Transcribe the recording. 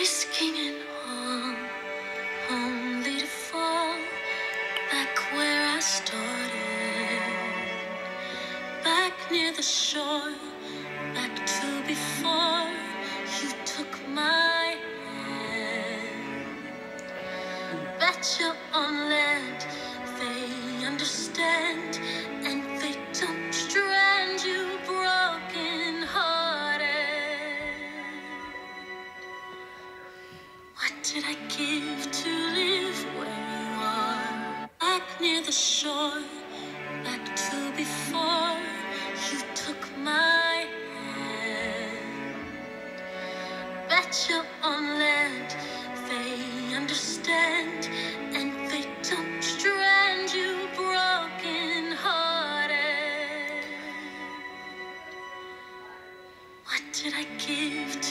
Risking it all, only to fall back where I started. Back near the shore, back to before you took my hand. Bet you're on land, they understand. did I give to live where you are? Back near the shore, back to before you took my hand. Bet you're on land, they understand, and they don't strand you broken hearted. What did I give to